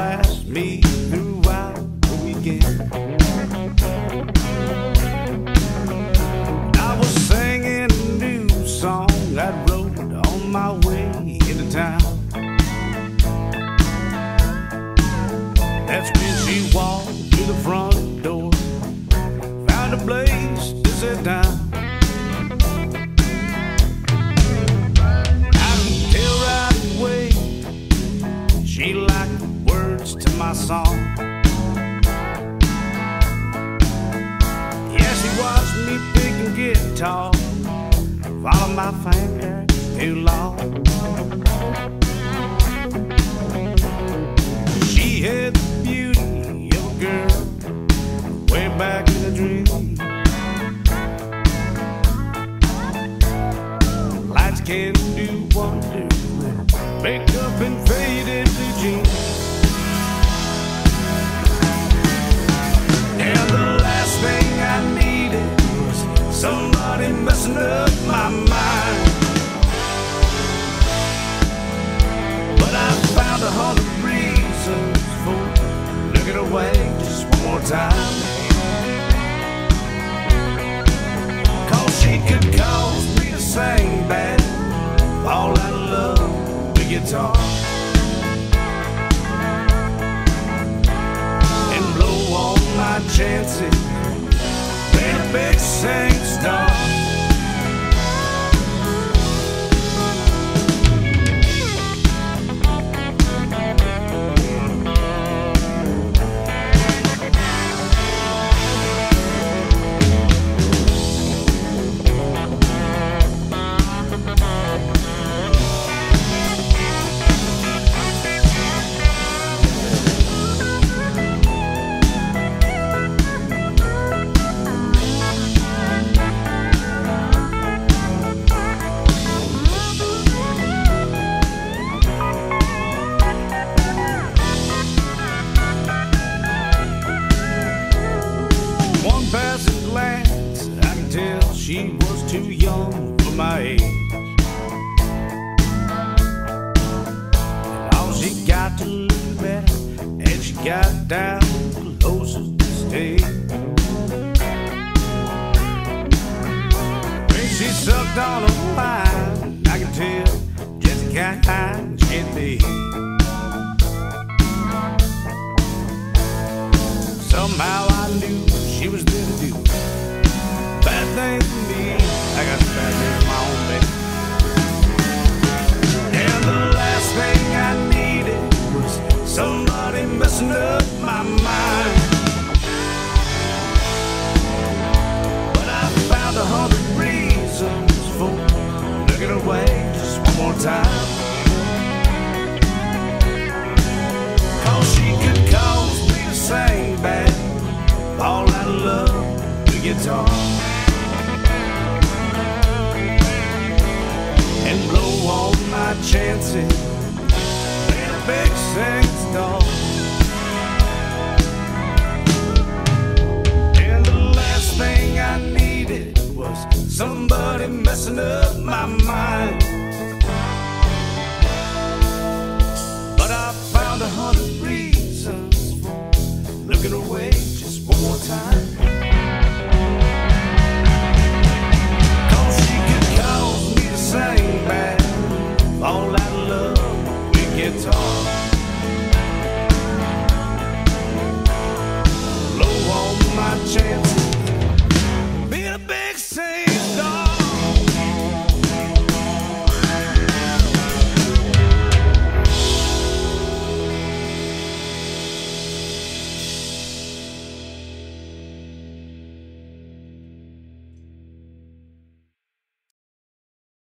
last me throughout the weekend. I was singing a new song I wrote on my way into town. That's when she walked to the front door, found a blade. Song. Yeah, she watched me picking guitar, follow my finger too long. She had the beauty of a girl way back in a dream. Lights can do wonders makeup and faded blue jeans. Away just one more time. Cause she could cause me to sing bad, out of love with guitar. And blow all my chances, big sing she was too young for my age. And all she got to lose better, and she got down closest to stay. When she sucked on a wine, I can tell just the kind she'd be. Somehow guitar. And blow all my chances, in a big star. And the last thing I needed was somebody messing up my mind. Guitar.